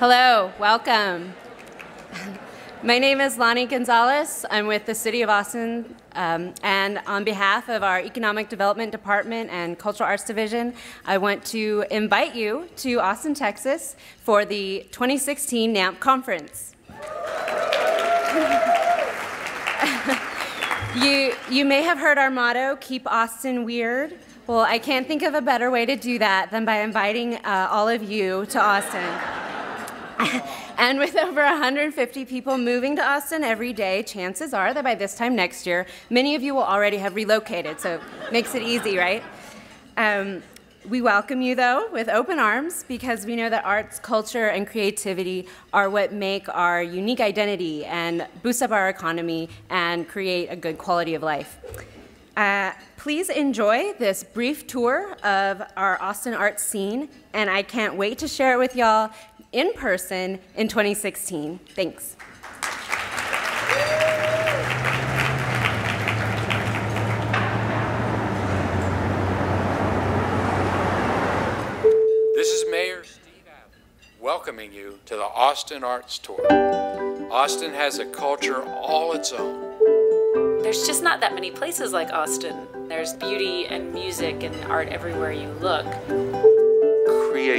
Hello, welcome. My name is Lonnie Gonzalez. I'm with the City of Austin, um, and on behalf of our Economic Development Department and Cultural Arts Division, I want to invite you to Austin, Texas for the 2016 NAMP Conference. you, you may have heard our motto, Keep Austin Weird. Well, I can't think of a better way to do that than by inviting uh, all of you to Austin. and with over 150 people moving to Austin every day, chances are that by this time next year, many of you will already have relocated, so makes it easy, right? Um, we welcome you, though, with open arms because we know that arts, culture, and creativity are what make our unique identity and boost up our economy and create a good quality of life. Uh, please enjoy this brief tour of our Austin art scene, and I can't wait to share it with y'all in person in 2016. Thanks. This is Mayor Steve Adler welcoming you to the Austin Arts Tour. Austin has a culture all its own. There's just not that many places like Austin. There's beauty and music and art everywhere you look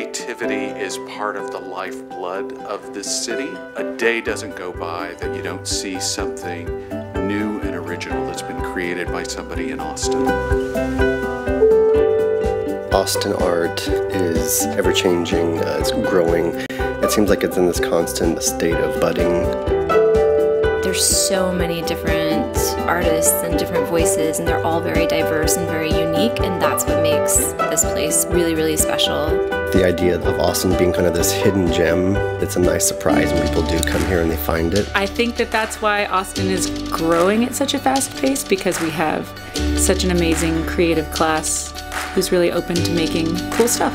creativity is part of the lifeblood of this city. A day doesn't go by that you don't see something new and original that's been created by somebody in Austin. Austin art is ever changing, uh, it's growing. It seems like it's in this constant state of budding. There's so many different artists and different voices, and they're all very diverse and very unique, and that's what makes this place really, really special. The idea of Austin being kind of this hidden gem, it's a nice surprise when people do come here and they find it. I think that that's why Austin is growing at such a fast pace because we have such an amazing creative class who's really open to making cool stuff.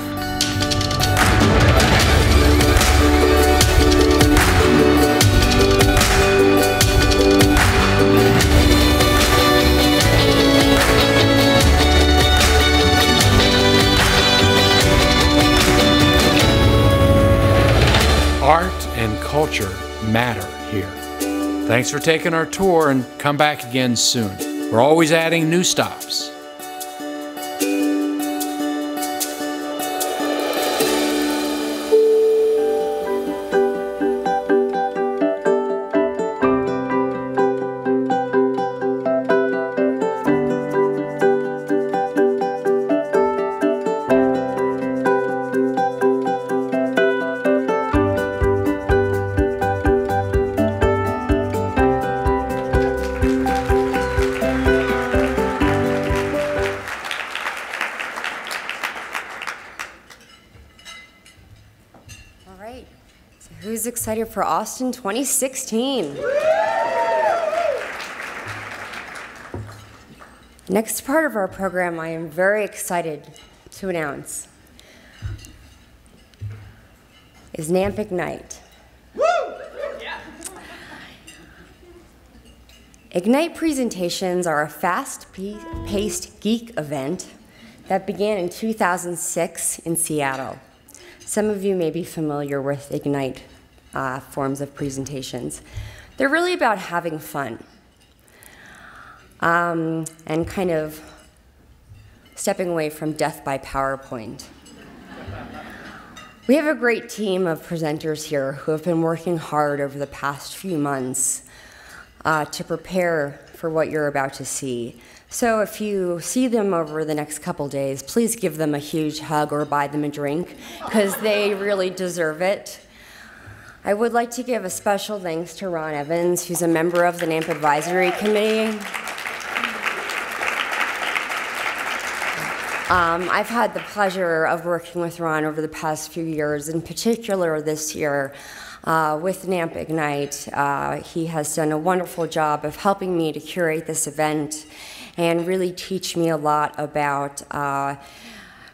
Matter here. Thanks for taking our tour and come back again soon. We're always adding new stops. For Austin 2016. Next part of our program, I am very excited to announce is NAMP Ignite. Ignite presentations are a fast paced geek event that began in 2006 in Seattle. Some of you may be familiar with Ignite uh, forms of presentations. They're really about having fun um, and kind of stepping away from death by PowerPoint. We have a great team of presenters here who have been working hard over the past few months uh, to prepare for what you're about to see. So if you see them over the next couple days, please give them a huge hug or buy them a drink because they really deserve it. I would like to give a special thanks to Ron Evans, who's a member of the NAMP Advisory Committee. Um, I've had the pleasure of working with Ron over the past few years, in particular this year uh, with NAMP Ignite. Uh, he has done a wonderful job of helping me to curate this event and really teach me a lot about uh,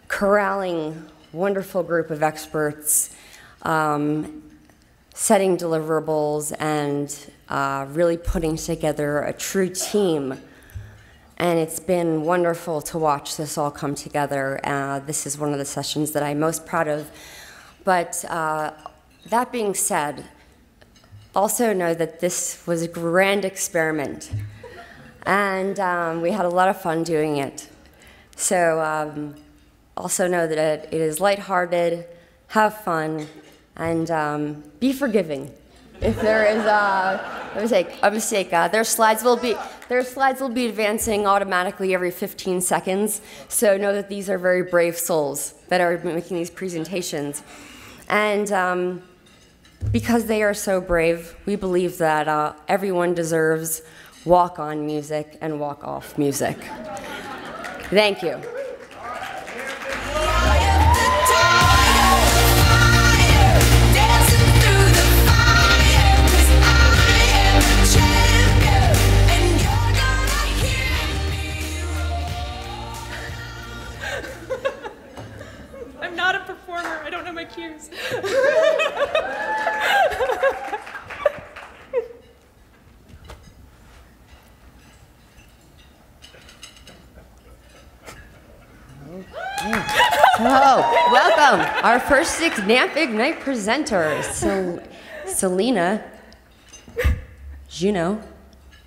corralling wonderful group of experts um, setting deliverables and uh, really putting together a true team. And it's been wonderful to watch this all come together. Uh, this is one of the sessions that I'm most proud of. But uh, That being said, also know that this was a grand experiment. And um, we had a lot of fun doing it. So um, also know that it is lighthearted, have fun, and um, be forgiving. If there is a, a mistake, a mistake uh, their slides will be their slides will be advancing automatically every 15 seconds. So know that these are very brave souls that are making these presentations, and um, because they are so brave, we believe that uh, everyone deserves walk-on music and walk-off music. Thank you. I'm not a performer. I don't know my cues. Oh, welcome, our first six NAMP Ignite presenters. So, Selena, Juneau,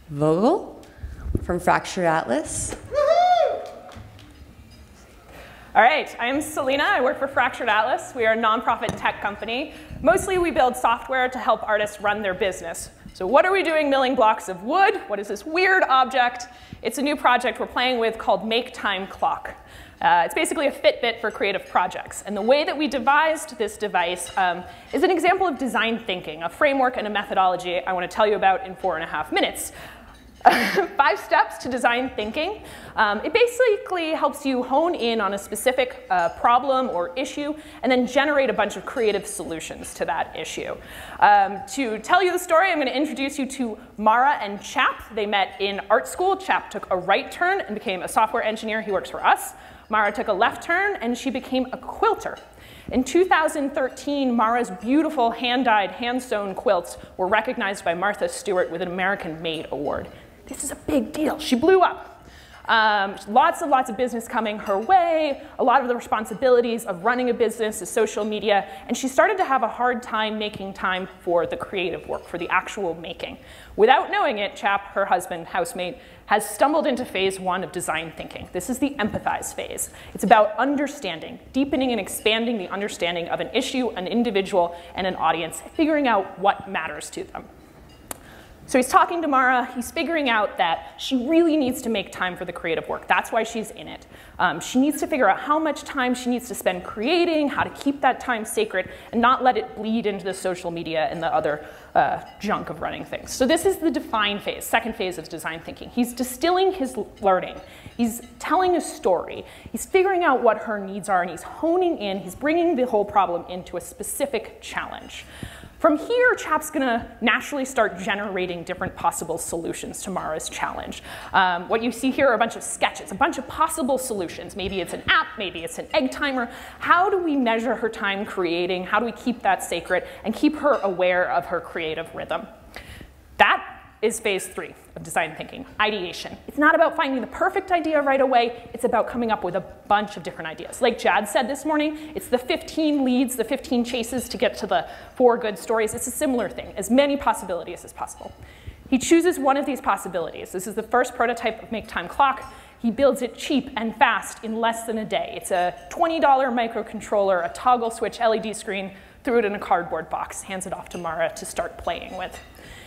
Vogel from Fractured Atlas. All right, I'm Selena. I work for Fractured Atlas. We are a nonprofit tech company. Mostly we build software to help artists run their business. So what are we doing milling blocks of wood? What is this weird object? It's a new project we're playing with called Make Time Clock. Uh, it's basically a Fitbit for creative projects. And the way that we devised this device um, is an example of design thinking, a framework and a methodology I want to tell you about in four and a half minutes. Five steps to design thinking. Um, it basically helps you hone in on a specific uh, problem or issue and then generate a bunch of creative solutions to that issue. Um, to tell you the story, I'm going to introduce you to Mara and Chap. They met in art school. Chap took a right turn and became a software engineer. He works for us. Mara took a left turn and she became a quilter. In 2013, Mara's beautiful hand-dyed, hand-sewn quilts were recognized by Martha Stewart with an American Made Award. This is a big deal. She blew up. Um, lots and lots of business coming her way, a lot of the responsibilities of running a business is social media, and she started to have a hard time making time for the creative work, for the actual making. Without knowing it, Chap, her husband, housemate, has stumbled into phase one of design thinking. This is the empathize phase. It's about understanding, deepening and expanding the understanding of an issue, an individual, and an audience, figuring out what matters to them. So he's talking to Mara, he's figuring out that she really needs to make time for the creative work. That's why she's in it. Um, she needs to figure out how much time she needs to spend creating, how to keep that time sacred, and not let it bleed into the social media and the other uh, junk of running things. So this is the define phase, second phase of design thinking. He's distilling his learning. He's telling a story. He's figuring out what her needs are, and he's honing in, he's bringing the whole problem into a specific challenge. From here, Chap's gonna naturally start generating different possible solutions to Mara's challenge. Um, what you see here are a bunch of sketches, a bunch of possible solutions. Maybe it's an app, maybe it's an egg timer. How do we measure her time creating? How do we keep that sacred and keep her aware of her creative rhythm? That is phase three of design thinking, ideation. It's not about finding the perfect idea right away, it's about coming up with a bunch of different ideas. Like Jad said this morning, it's the 15 leads, the 15 chases to get to the four good stories. It's a similar thing, as many possibilities as possible. He chooses one of these possibilities. This is the first prototype of Make Time Clock. He builds it cheap and fast in less than a day. It's a $20 microcontroller, a toggle switch LED screen, threw it in a cardboard box, hands it off to Mara to start playing with.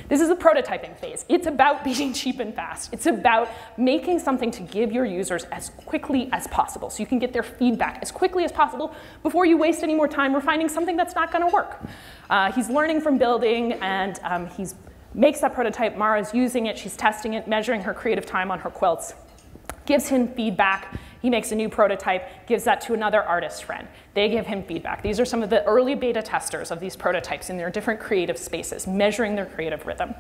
This is the prototyping phase. It's about being cheap and fast. It's about making something to give your users as quickly as possible so you can get their feedback as quickly as possible before you waste any more time refining something that's not gonna work. Uh, he's learning from building and um, he makes that prototype. Mara's using it, she's testing it, measuring her creative time on her quilts, gives him feedback, he makes a new prototype, gives that to another artist friend. They give him feedback. These are some of the early beta testers of these prototypes in their different creative spaces, measuring their creative rhythm.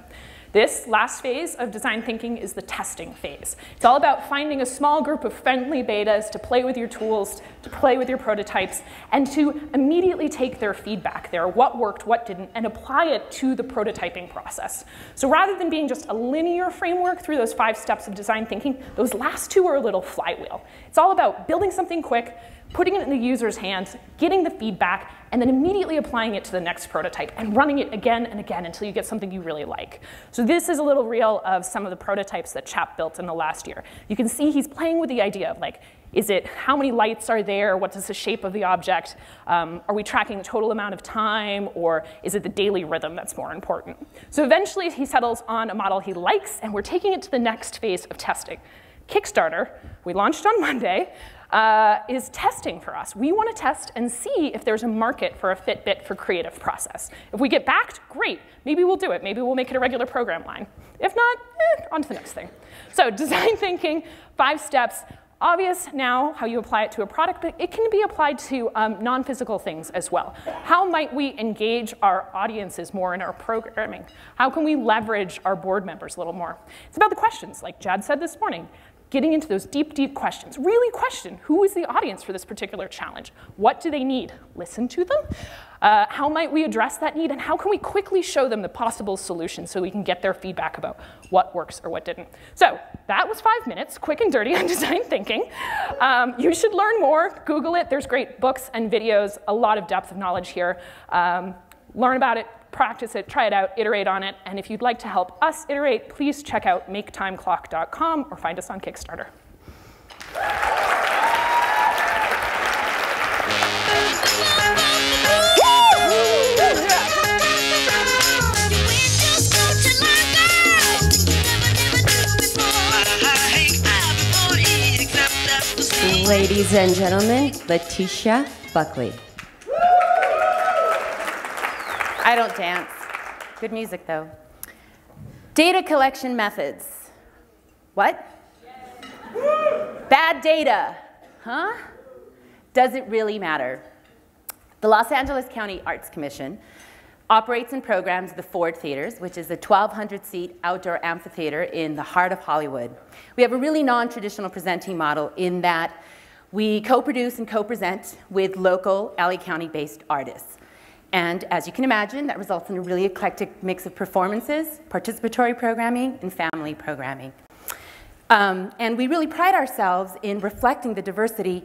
This last phase of design thinking is the testing phase. It's all about finding a small group of friendly betas to play with your tools, to play with your prototypes, and to immediately take their feedback there, what worked, what didn't, and apply it to the prototyping process. So rather than being just a linear framework through those five steps of design thinking, those last two are a little flywheel. It's all about building something quick, putting it in the user's hands, getting the feedback, and then immediately applying it to the next prototype and running it again and again until you get something you really like. So this is a little reel of some of the prototypes that Chap built in the last year. You can see he's playing with the idea of like, is it how many lights are there? What is the shape of the object? Um, are we tracking the total amount of time? Or is it the daily rhythm that's more important? So eventually he settles on a model he likes, and we're taking it to the next phase of testing. Kickstarter, we launched on Monday, uh, is testing for us. We want to test and see if there's a market for a Fitbit for creative process. If we get backed, great. Maybe we'll do it. Maybe we'll make it a regular program line. If not, eh, on to the next thing. So design thinking, five steps. Obvious now how you apply it to a product, but it can be applied to um, non-physical things as well. How might we engage our audiences more in our programming? How can we leverage our board members a little more? It's about the questions, like Jad said this morning getting into those deep, deep questions. Really question who is the audience for this particular challenge? What do they need? Listen to them. Uh, how might we address that need? And how can we quickly show them the possible solutions so we can get their feedback about what works or what didn't? So that was five minutes, quick and dirty on design thinking. Um, you should learn more. Google it. There's great books and videos, a lot of depth of knowledge here. Um, learn about it, practice it, try it out, iterate on it, and if you'd like to help us iterate, please check out maketimeclock.com or find us on Kickstarter. Ladies and gentlemen, Leticia Buckley. I don't dance. Good music, though. Data collection methods. What? Bad data. Huh? Does it really matter? The Los Angeles County Arts Commission operates and programs the Ford Theaters, which is a 1,200-seat outdoor amphitheater in the heart of Hollywood. We have a really non-traditional presenting model in that we co-produce and co-present with local LA County-based artists. And as you can imagine, that results in a really eclectic mix of performances, participatory programming, and family programming. Um, and we really pride ourselves in reflecting the diversity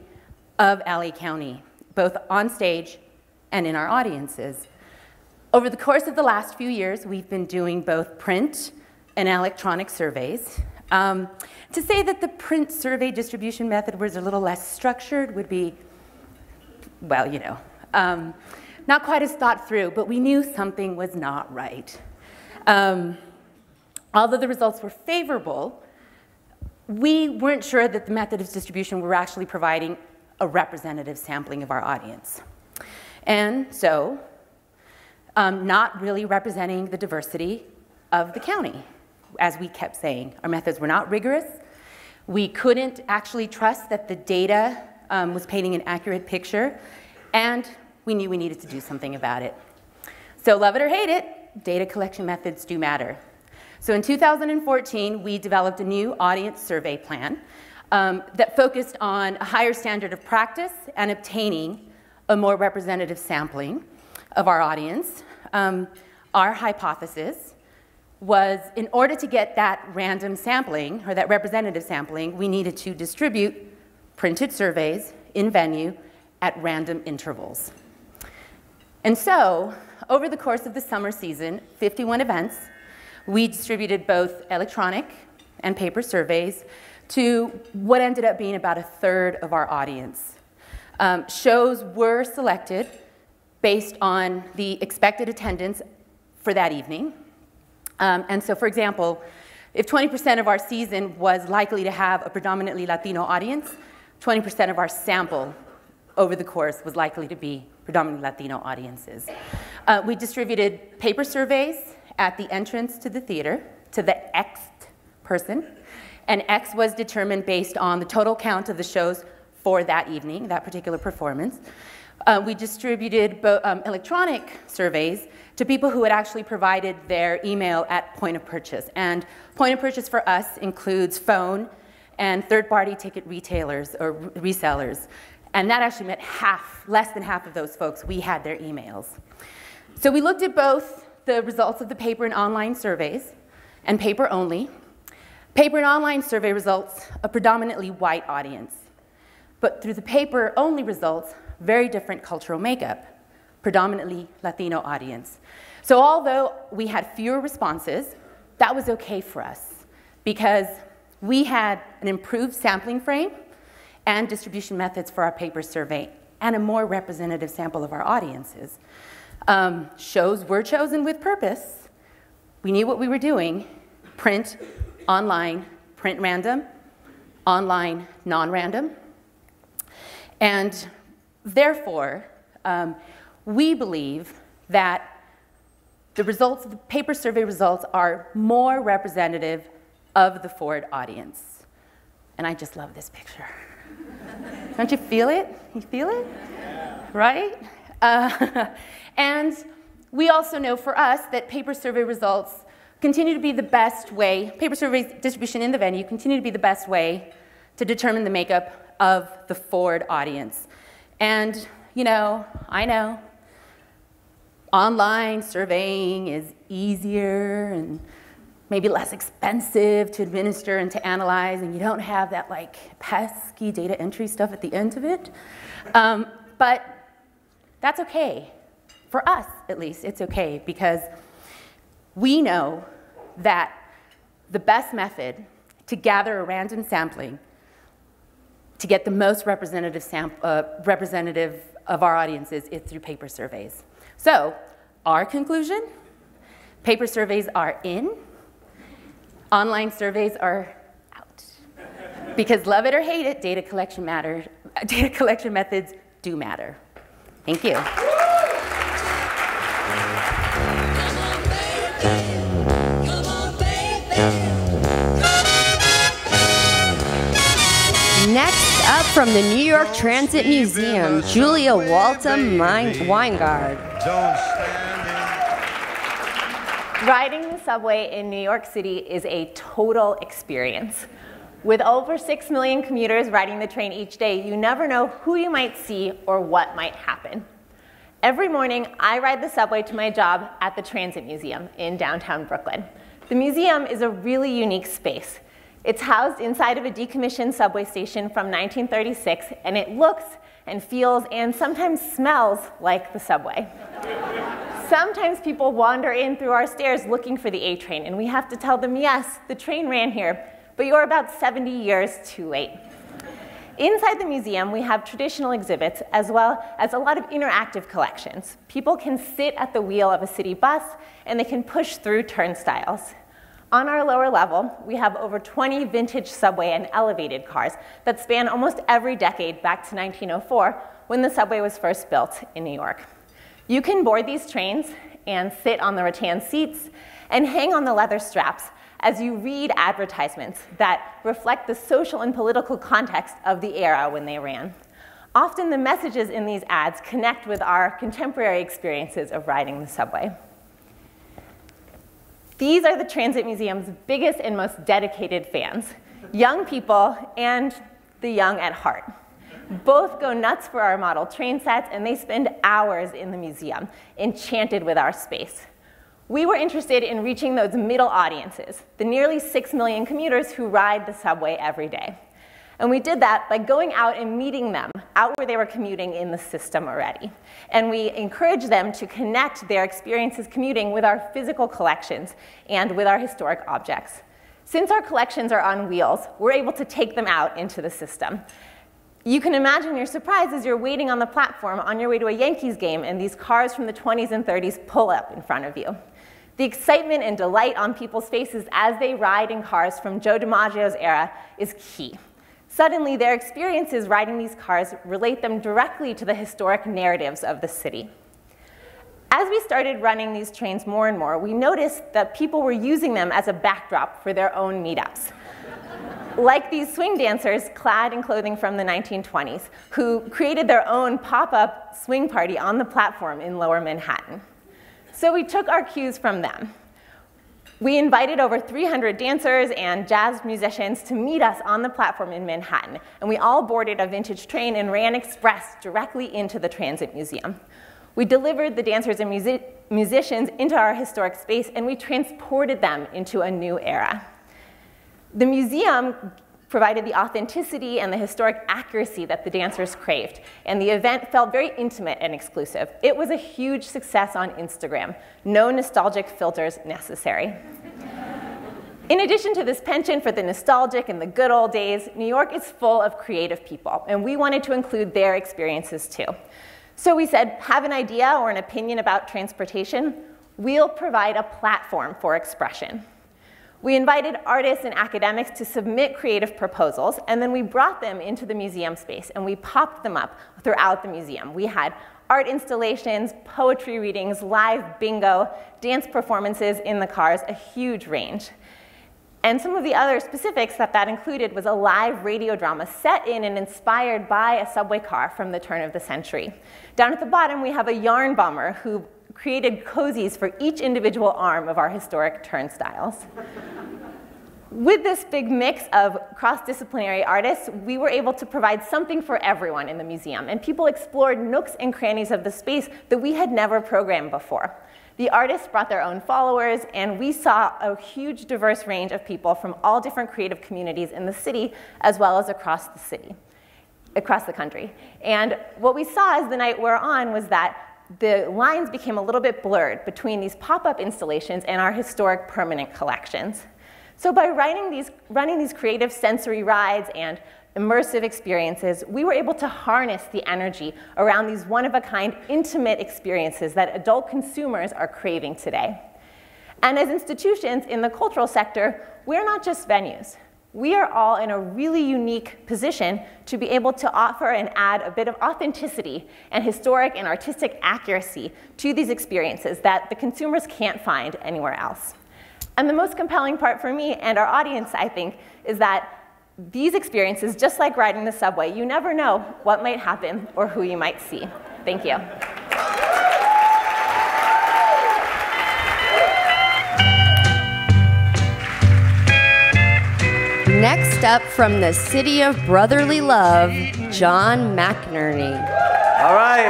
of LA County, both on stage and in our audiences. Over the course of the last few years, we've been doing both print and electronic surveys. Um, to say that the print survey distribution method was a little less structured would be, well, you know. Um, not quite as thought through, but we knew something was not right. Um, although the results were favorable, we weren't sure that the method of distribution were actually providing a representative sampling of our audience. And so, um, not really representing the diversity of the county, as we kept saying. Our methods were not rigorous. We couldn't actually trust that the data um, was painting an accurate picture, and we knew we needed to do something about it. So love it or hate it, data collection methods do matter. So in 2014, we developed a new audience survey plan um, that focused on a higher standard of practice and obtaining a more representative sampling of our audience. Um, our hypothesis was in order to get that random sampling, or that representative sampling, we needed to distribute printed surveys in venue at random intervals. And so, over the course of the summer season, 51 events, we distributed both electronic and paper surveys to what ended up being about a third of our audience. Um, shows were selected based on the expected attendance for that evening. Um, and so, for example, if 20% of our season was likely to have a predominantly Latino audience, 20% of our sample over the course was likely to be predominantly Latino audiences. Uh, we distributed paper surveys at the entrance to the theater to the X person, and X was determined based on the total count of the shows for that evening, that particular performance. Uh, we distributed um, electronic surveys to people who had actually provided their email at point of purchase. And point of purchase for us includes phone and third-party ticket retailers or resellers. And that actually meant half, less than half of those folks, we had their emails. So we looked at both the results of the paper and online surveys, and paper only. Paper and online survey results, a predominantly white audience. but through the paper-only results, very different cultural makeup, predominantly Latino audience. So although we had fewer responses, that was okay for us because we had an improved sampling frame and distribution methods for our paper survey and a more representative sample of our audiences. Um, shows were chosen with purpose. We knew what we were doing, print, online, print random, online, non-random. And therefore, um, we believe that the results, the paper survey results are more representative of the Ford audience. And I just love this picture. Don't you feel it? You feel it? Right? Uh, and we also know for us that paper survey results continue to be the best way, paper survey distribution in the venue continue to be the best way to determine the makeup of the Ford audience. And, you know, I know online surveying is easier and maybe less expensive to administer and to analyze, and you don't have that like pesky data entry stuff at the end of it. Um, but that's okay. For us, at least, it's okay because we know that the best method to gather a random sampling to get the most representative, uh, representative of our audiences is through paper surveys. So, our conclusion, paper surveys are in, online surveys are out. because love it or hate it, data collection matter, data collection methods do matter. Thank you. Next up from the New York Transit Museum, Julia Malta Weingard. Riding the subway in New York City is a total experience. With over 6 million commuters riding the train each day, you never know who you might see or what might happen. Every morning, I ride the subway to my job at the Transit Museum in downtown Brooklyn. The museum is a really unique space. It's housed inside of a decommissioned subway station from 1936, and it looks and feels and sometimes smells like the subway. Sometimes people wander in through our stairs looking for the A train, and we have to tell them, yes, the train ran here, but you're about 70 years too late. Inside the museum, we have traditional exhibits as well as a lot of interactive collections. People can sit at the wheel of a city bus and they can push through turnstiles. On our lower level, we have over 20 vintage subway and elevated cars that span almost every decade back to 1904 when the subway was first built in New York. You can board these trains and sit on the rattan seats and hang on the leather straps as you read advertisements that reflect the social and political context of the era when they ran. Often the messages in these ads connect with our contemporary experiences of riding the subway. These are the Transit Museum's biggest and most dedicated fans, young people and the young at heart. Both go nuts for our model train sets, and they spend hours in the museum, enchanted with our space. We were interested in reaching those middle audiences, the nearly 6 million commuters who ride the subway every day. And we did that by going out and meeting them out where they were commuting in the system already. And we encouraged them to connect their experiences commuting with our physical collections and with our historic objects. Since our collections are on wheels, we're able to take them out into the system. You can imagine your surprise as you're waiting on the platform on your way to a Yankees game and these cars from the 20s and 30s pull up in front of you. The excitement and delight on people's faces as they ride in cars from Joe DiMaggio's era is key. Suddenly, their experiences riding these cars relate them directly to the historic narratives of the city. As we started running these trains more and more, we noticed that people were using them as a backdrop for their own meetups. Like these swing dancers clad in clothing from the 1920s, who created their own pop up swing party on the platform in lower Manhattan. So we took our cues from them. We invited over 300 dancers and jazz musicians to meet us on the platform in Manhattan, and we all boarded a vintage train and ran express directly into the Transit Museum. We delivered the dancers and music musicians into our historic space, and we transported them into a new era. The museum provided the authenticity and the historic accuracy that the dancers craved. And the event felt very intimate and exclusive. It was a huge success on Instagram. No nostalgic filters necessary. In addition to this penchant for the nostalgic and the good old days, New York is full of creative people, and we wanted to include their experiences too. So we said, have an idea or an opinion about transportation? We'll provide a platform for expression. We invited artists and academics to submit creative proposals, and then we brought them into the museum space and we popped them up throughout the museum. We had art installations, poetry readings, live bingo, dance performances in the cars, a huge range. And some of the other specifics that that included was a live radio drama set in and inspired by a subway car from the turn of the century. Down at the bottom, we have a yarn bomber who created cozies for each individual arm of our historic turnstiles. With this big mix of cross-disciplinary artists, we were able to provide something for everyone in the museum, and people explored nooks and crannies of the space that we had never programmed before. The artists brought their own followers, and we saw a huge diverse range of people from all different creative communities in the city, as well as across the city, across the country. And what we saw as the night wore on was that the lines became a little bit blurred between these pop-up installations and our historic permanent collections. So by these, running these creative sensory rides and immersive experiences, we were able to harness the energy around these one-of-a-kind intimate experiences that adult consumers are craving today. And as institutions in the cultural sector, we're not just venues we are all in a really unique position to be able to offer and add a bit of authenticity and historic and artistic accuracy to these experiences that the consumers can't find anywhere else. And the most compelling part for me and our audience, I think, is that these experiences, just like riding the subway, you never know what might happen or who you might see. Thank you. Next up from the city of brotherly love, John McInerney. All right.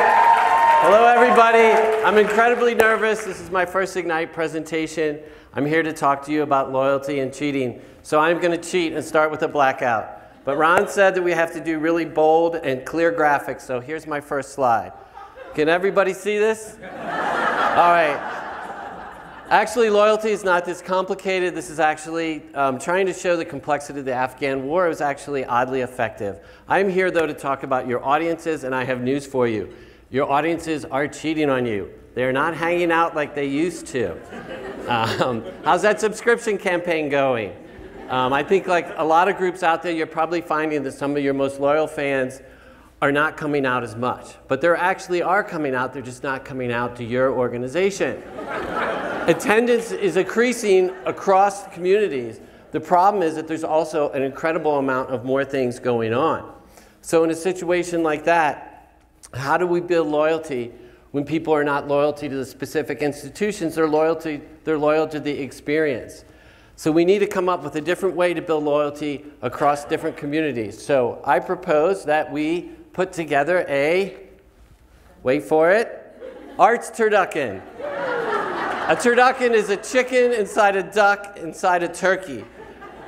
Hello, everybody. I'm incredibly nervous. This is my first Ignite presentation. I'm here to talk to you about loyalty and cheating. So I'm going to cheat and start with a blackout. But Ron said that we have to do really bold and clear graphics, so here's my first slide. Can everybody see this? All right. Actually, loyalty is not this complicated. This is actually um, trying to show the complexity of the Afghan war. It was actually oddly effective. I'm here, though, to talk about your audiences, and I have news for you. Your audiences are cheating on you. They're not hanging out like they used to. Um, how's that subscription campaign going? Um, I think, like a lot of groups out there, you're probably finding that some of your most loyal fans are not coming out as much. But there actually are coming out, they're just not coming out to your organization. Attendance is increasing across communities. The problem is that there's also an incredible amount of more things going on. So in a situation like that, how do we build loyalty when people are not loyalty to the specific institutions, they're, loyalty, they're loyal to the experience. So we need to come up with a different way to build loyalty across different communities. So I propose that we put together a, wait for it, arts turducken. A turducken is a chicken inside a duck inside a turkey.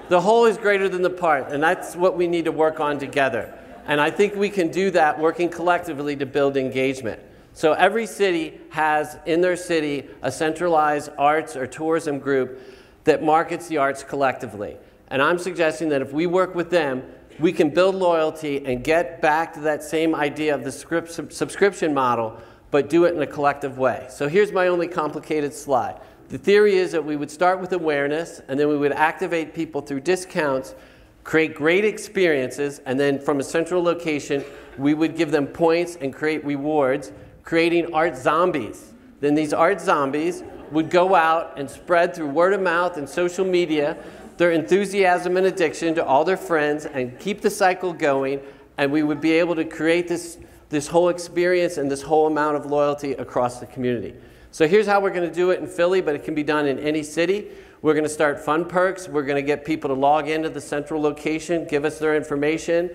The whole is greater than the part, and that's what we need to work on together. And I think we can do that working collectively to build engagement. So every city has in their city a centralized arts or tourism group that markets the arts collectively. And I'm suggesting that if we work with them, we can build loyalty and get back to that same idea of the subscription model, but do it in a collective way. So here's my only complicated slide. The theory is that we would start with awareness, and then we would activate people through discounts, create great experiences, and then from a central location, we would give them points and create rewards, creating art zombies. Then these art zombies would go out and spread through word of mouth and social media their enthusiasm and addiction to all their friends and keep the cycle going, and we would be able to create this, this whole experience and this whole amount of loyalty across the community. So here's how we're going to do it in Philly, but it can be done in any city. We're going to start fun perks. We're going to get people to log into the central location, give us their information,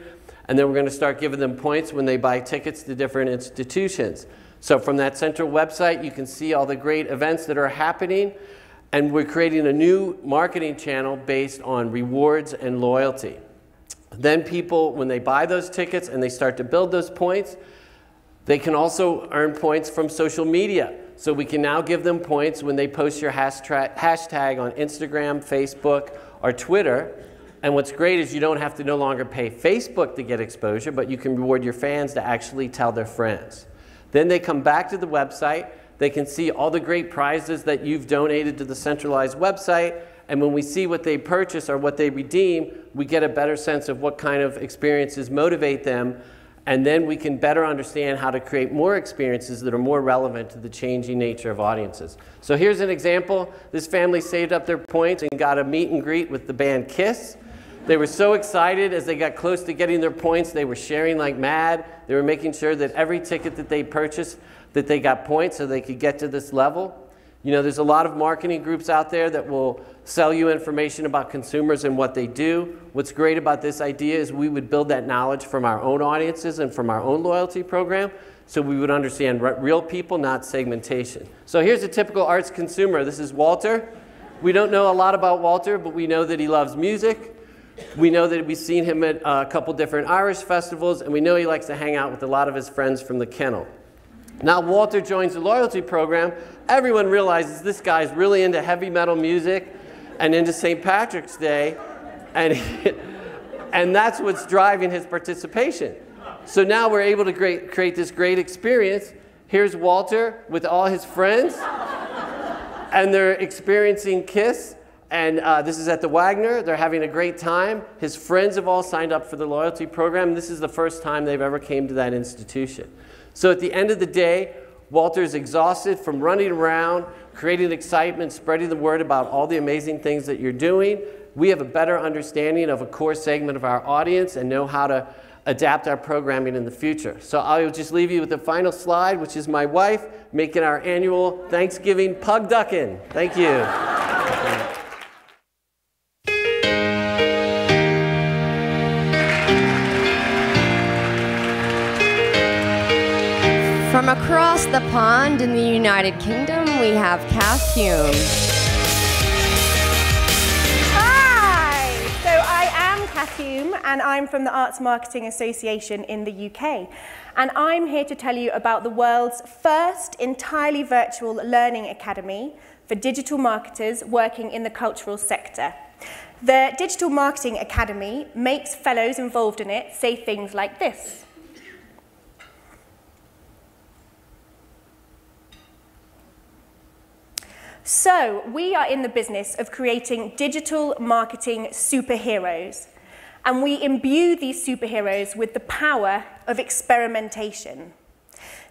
and then we're going to start giving them points when they buy tickets to different institutions. So from that central website, you can see all the great events that are happening. And we're creating a new marketing channel based on rewards and loyalty. Then people, when they buy those tickets and they start to build those points, they can also earn points from social media. So we can now give them points when they post your hashtag on Instagram, Facebook, or Twitter. And what's great is you don't have to no longer pay Facebook to get exposure, but you can reward your fans to actually tell their friends. Then they come back to the website. They can see all the great prizes that you've donated to the centralized website. And when we see what they purchase or what they redeem, we get a better sense of what kind of experiences motivate them and then we can better understand how to create more experiences that are more relevant to the changing nature of audiences. So here's an example. This family saved up their points and got a meet and greet with the band Kiss. They were so excited as they got close to getting their points, they were sharing like mad. They were making sure that every ticket that they purchased, that they got points so they could get to this level. You know, there's a lot of marketing groups out there that will sell you information about consumers and what they do. What's great about this idea is we would build that knowledge from our own audiences and from our own loyalty program so we would understand real people, not segmentation. So here's a typical arts consumer. This is Walter. We don't know a lot about Walter, but we know that he loves music. We know that we've seen him at a couple different Irish festivals, and we know he likes to hang out with a lot of his friends from the kennel. Now Walter joins the loyalty program. Everyone realizes this guy's really into heavy metal music and into St. Patrick's Day, and, and that's what's driving his participation. So now we're able to create, create this great experience. Here's Walter with all his friends, and they're experiencing KISS. And uh, this is at the Wagner. They're having a great time. His friends have all signed up for the loyalty program. This is the first time they've ever came to that institution. So at the end of the day, Walter's exhausted from running around, creating excitement, spreading the word about all the amazing things that you're doing. We have a better understanding of a core segment of our audience and know how to adapt our programming in the future. So I'll just leave you with the final slide, which is my wife making our annual Thanksgiving pug ducking. Thank you. Across the pond in the United Kingdom, we have Cath Hume. Hi! So I am Cath Hume, and I'm from the Arts Marketing Association in the UK. And I'm here to tell you about the world's first entirely virtual learning academy for digital marketers working in the cultural sector. The Digital Marketing Academy makes fellows involved in it say things like this. So, we are in the business of creating digital marketing superheroes, and we imbue these superheroes with the power of experimentation.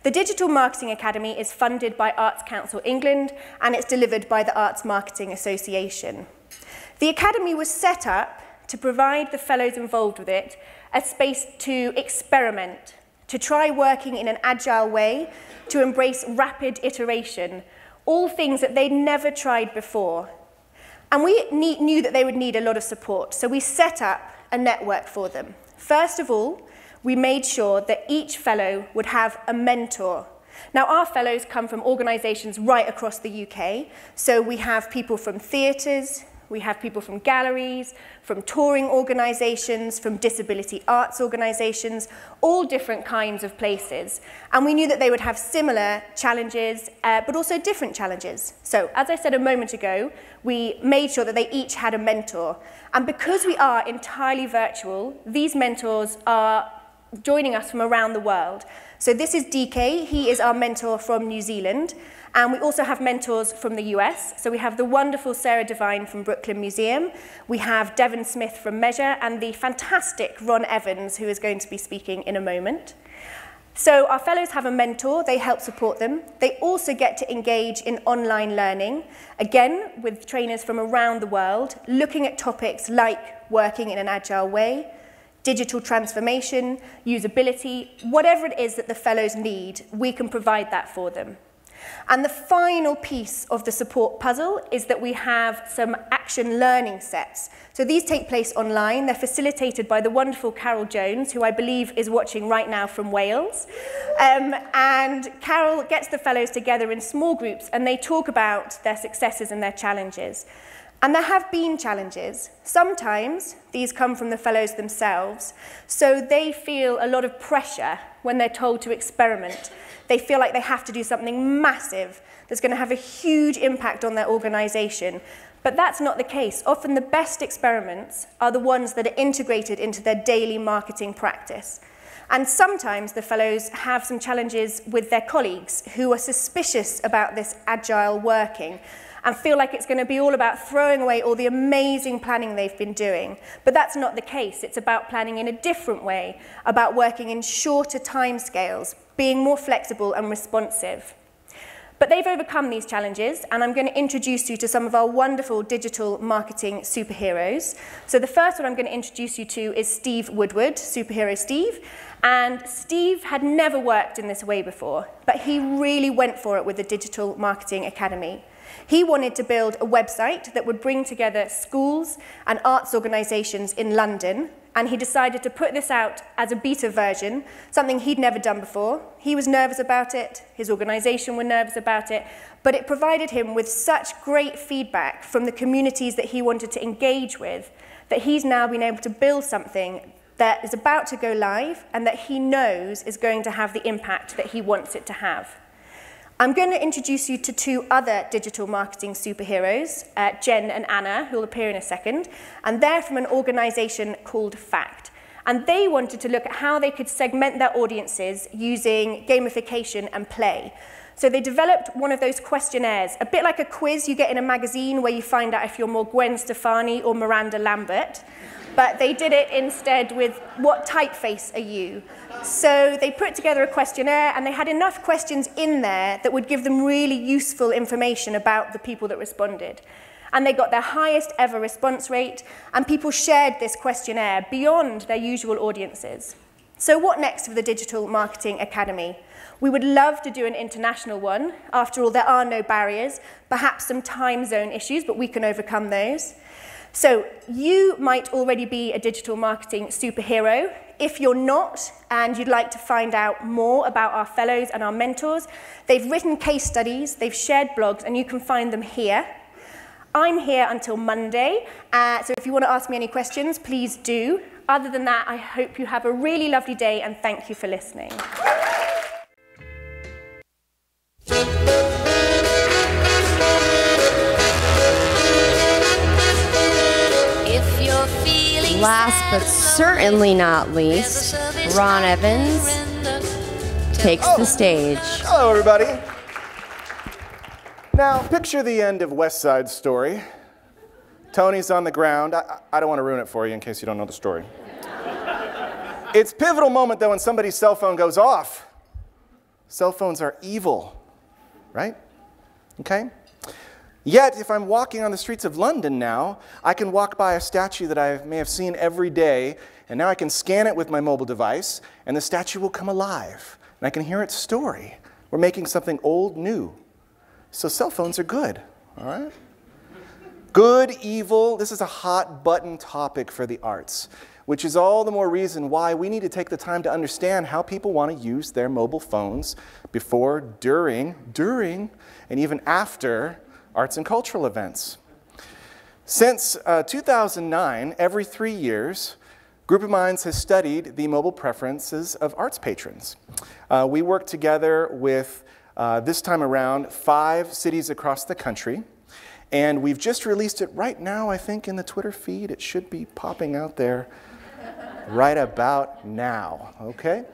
The Digital Marketing Academy is funded by Arts Council England and it's delivered by the Arts Marketing Association. The Academy was set up to provide the fellows involved with it a space to experiment, to try working in an agile way, to embrace rapid iteration all things that they'd never tried before. And we need, knew that they would need a lot of support, so we set up a network for them. First of all, we made sure that each fellow would have a mentor. Now, our fellows come from organisations right across the UK, so we have people from theatres, we have people from galleries, from touring organisations, from disability arts organisations, all different kinds of places. And we knew that they would have similar challenges, uh, but also different challenges. So, as I said a moment ago, we made sure that they each had a mentor. And because we are entirely virtual, these mentors are joining us from around the world. So this is DK, he is our mentor from New Zealand. And we also have mentors from the US. So we have the wonderful Sarah Devine from Brooklyn Museum. We have Devon Smith from Measure and the fantastic Ron Evans, who is going to be speaking in a moment. So our fellows have a mentor, they help support them. They also get to engage in online learning, again with trainers from around the world, looking at topics like working in an agile way, digital transformation, usability, whatever it is that the fellows need, we can provide that for them. And the final piece of the support puzzle is that we have some action learning sets. So these take place online. They're facilitated by the wonderful Carol Jones, who I believe is watching right now from Wales. Um, and Carol gets the fellows together in small groups and they talk about their successes and their challenges. And there have been challenges. Sometimes these come from the fellows themselves, so they feel a lot of pressure when they're told to experiment. They feel like they have to do something massive that's going to have a huge impact on their organisation. But that's not the case. Often the best experiments are the ones that are integrated into their daily marketing practice. And sometimes the fellows have some challenges with their colleagues who are suspicious about this agile working. And feel like it's going to be all about throwing away all the amazing planning they've been doing. But that's not the case. It's about planning in a different way, about working in shorter timescales, being more flexible and responsive. But they've overcome these challenges, and I'm going to introduce you to some of our wonderful digital marketing superheroes. So the first one I'm going to introduce you to is Steve Woodward, superhero Steve. And Steve had never worked in this way before, but he really went for it with the Digital Marketing Academy. He wanted to build a website that would bring together schools and arts organisations in London, and he decided to put this out as a beta version, something he'd never done before. He was nervous about it, his organisation were nervous about it, but it provided him with such great feedback from the communities that he wanted to engage with that he's now been able to build something that is about to go live and that he knows is going to have the impact that he wants it to have. I'm going to introduce you to two other digital marketing superheroes, uh, Jen and Anna, who will appear in a second, and they're from an organization called FACT. And they wanted to look at how they could segment their audiences using gamification and play. So they developed one of those questionnaires, a bit like a quiz you get in a magazine where you find out if you're more Gwen Stefani or Miranda Lambert but they did it instead with what typeface are you? So they put together a questionnaire and they had enough questions in there that would give them really useful information about the people that responded. And they got their highest ever response rate, and people shared this questionnaire beyond their usual audiences. So, what next for the Digital Marketing Academy? We would love to do an international one. After all, there are no barriers, perhaps some time zone issues, but we can overcome those. So you might already be a digital marketing superhero. If you're not, and you'd like to find out more about our fellows and our mentors, they've written case studies, they've shared blogs, and you can find them here. I'm here until Monday, uh, so if you want to ask me any questions, please do. Other than that, I hope you have a really lovely day, and thank you for listening. Last but certainly not least, Ron Evans takes oh. the stage. Hello, everybody. Now, picture the end of West Side Story. Tony's on the ground. I, I don't want to ruin it for you in case you don't know the story. it's pivotal moment, though, when somebody's cell phone goes off. Cell phones are evil, right? Okay? Yet, if I'm walking on the streets of London now, I can walk by a statue that I may have seen every day, and now I can scan it with my mobile device, and the statue will come alive, and I can hear its story. We're making something old new. So, cell phones are good, all right? Good, evil, this is a hot button topic for the arts, which is all the more reason why we need to take the time to understand how people want to use their mobile phones before, during, during, and even after arts and cultural events. Since uh, 2009, every three years, Group of Minds has studied the mobile preferences of arts patrons. Uh, we work together with, uh, this time around, five cities across the country. And we've just released it right now, I think, in the Twitter feed. It should be popping out there right about now, okay?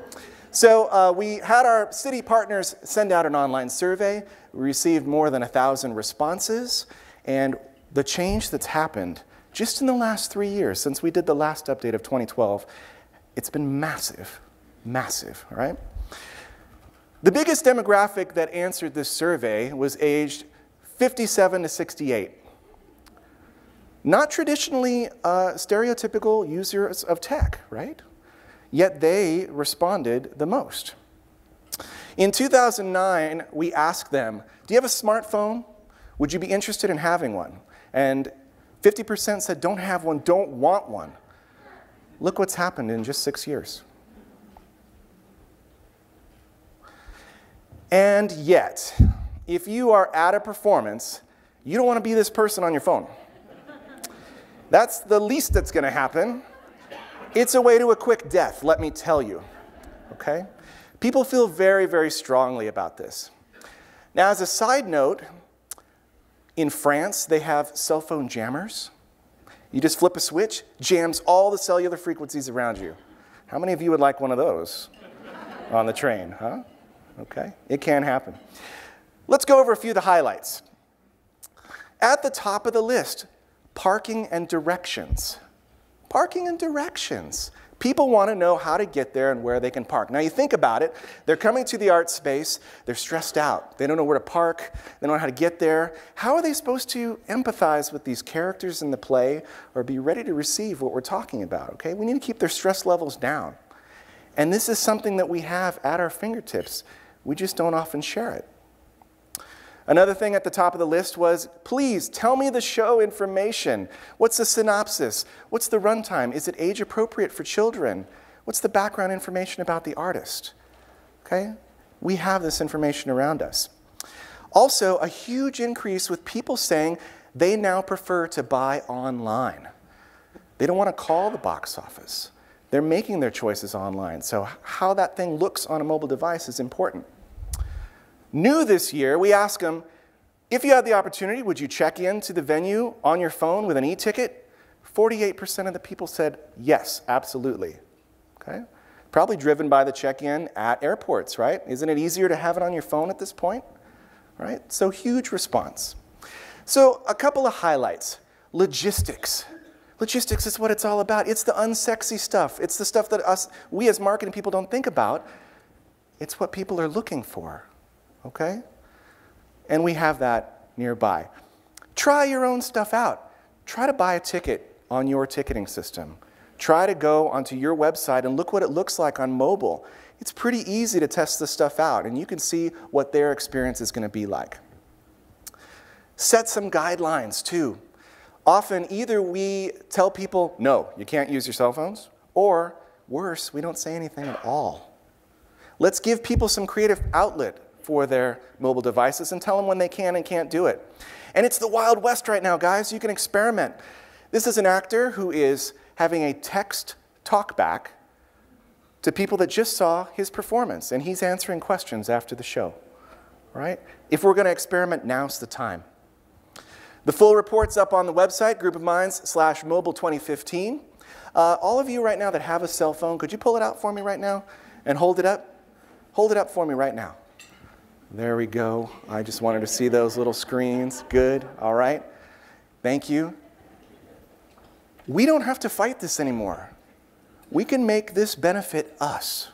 So uh, we had our city partners send out an online survey. We received more than 1,000 responses. And the change that's happened just in the last three years, since we did the last update of 2012, it's been massive, massive, right? The biggest demographic that answered this survey was aged 57 to 68. Not traditionally uh, stereotypical users of tech, right? Yet they responded the most. In 2009, we asked them, Do you have a smartphone? Would you be interested in having one? And 50% said, Don't have one, don't want one. Look what's happened in just six years. And yet, if you are at a performance, you don't want to be this person on your phone. That's the least that's going to happen. It's a way to a quick death, let me tell you. Okay? People feel very, very strongly about this. Now, as a side note, in France, they have cell phone jammers. You just flip a switch, jams all the cellular frequencies around you. How many of you would like one of those on the train, huh? Okay, it can happen. Let's go over a few of the highlights. At the top of the list, parking and directions. Parking and directions. People want to know how to get there and where they can park. Now, you think about it, they're coming to the art space, they're stressed out. They don't know where to park, they don't know how to get there. How are they supposed to empathize with these characters in the play or be ready to receive what we're talking about? Okay, we need to keep their stress levels down. And this is something that we have at our fingertips. We just don't often share it. Another thing at the top of the list was please tell me the show information. What's the synopsis? What's the runtime? Is it age appropriate for children? What's the background information about the artist? Okay? We have this information around us. Also, a huge increase with people saying they now prefer to buy online. They don't want to call the box office. They're making their choices online. So, how that thing looks on a mobile device is important. New this year, we ask them if you had the opportunity, would you check in to the venue on your phone with an e ticket? 48% of the people said yes, absolutely. Okay? Probably driven by the check in at airports, right? Isn't it easier to have it on your phone at this point? Right? So, huge response. So, a couple of highlights logistics. Logistics is what it's all about. It's the unsexy stuff. It's the stuff that us, we as marketing people don't think about. It's what people are looking for okay? And we have that nearby. Try your own stuff out. Try to buy a ticket on your ticketing system. Try to go onto your website and look what it looks like on mobile. It's pretty easy to test this stuff out, and you can see what their experience is going to be like. Set some guidelines too. Often, either we tell people, no, you can't use your cell phones, or worse, we don't say anything at all. Let's give people some creative outlet for their mobile devices and tell them when they can and can't do it. And it's the Wild West right now, guys. You can experiment. This is an actor who is having a text talkback to people that just saw his performance, and he's answering questions after the show. Right? If we're going to experiment, now's the time. The full report's up on the website, Group of Minds slash mobile 2015. Uh, all of you right now that have a cell phone, could you pull it out for me right now and hold it up? Hold it up for me right now. There we go. I just wanted to see those little screens. Good. All right. Thank you. We don't have to fight this anymore. We can make this benefit us.